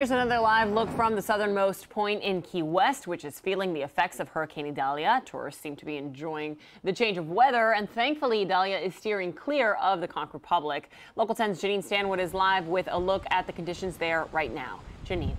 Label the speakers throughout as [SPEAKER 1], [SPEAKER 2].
[SPEAKER 1] Here's another live look from the southernmost point in Key West, which is feeling the effects of Hurricane Idalia. Tourists seem to be enjoying the change of weather, and thankfully, Idalia is steering clear of the Conch Republic. Local 10's Janine Stanwood is live with a look at the conditions there right now. Janine.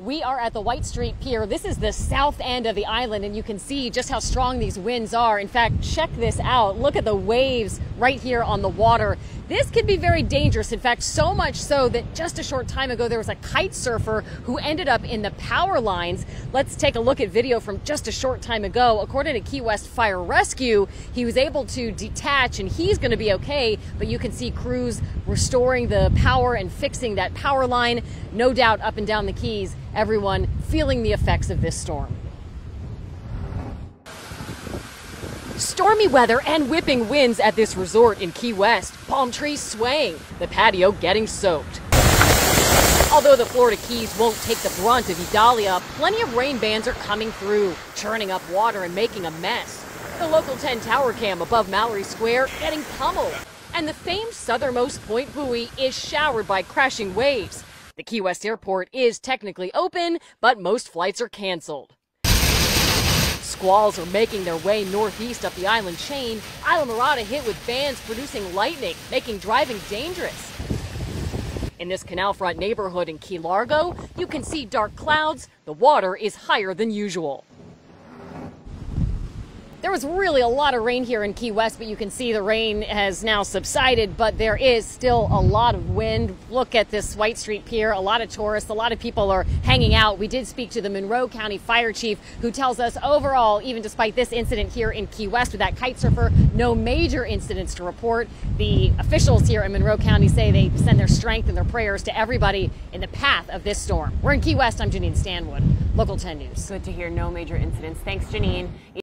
[SPEAKER 2] We are at the White Street Pier. This is the south end of the island, and you can see just how strong these winds are. In fact, check this out. Look at the waves right here on the water. This could be very dangerous. In fact, so much so that just a short time ago, there was a kite surfer who ended up in the power lines. Let's take a look at video from just a short time ago. According to Key West Fire Rescue, he was able to detach and he's going to be okay, but you can see crews restoring the power and fixing that power line. No doubt up and down the Keys, everyone feeling the effects of this storm. Stormy weather and whipping winds at this resort in Key West. Palm trees swaying, the patio getting soaked. Although the Florida Keys won't take the brunt of Idalia, plenty of rain bands are coming through, churning up water and making a mess. The local 10 tower cam above Mallory Square getting pummeled. And the famed southernmost point buoy is showered by crashing waves. The Key West airport is technically open, but most flights are canceled. Squalls are making their way northeast up the island chain. Islamorada hit with bands producing lightning, making driving dangerous. In this canal front neighborhood in Key Largo, you can see dark clouds. The water is higher than usual. There was really a lot of rain here in Key West, but you can see the rain has now subsided, but there is still a lot of wind. Look at this White Street Pier. A lot of tourists, a lot of people are hanging out. We did speak to the Monroe County Fire Chief, who tells us overall, even despite this incident here in Key West with that kite surfer, no major incidents to report. The officials here in Monroe County say they send their strength and their prayers to everybody in the path of this storm. We're in Key West. I'm Janine Stanwood, Local 10 News.
[SPEAKER 1] Good to hear no major incidents. Thanks, Janine.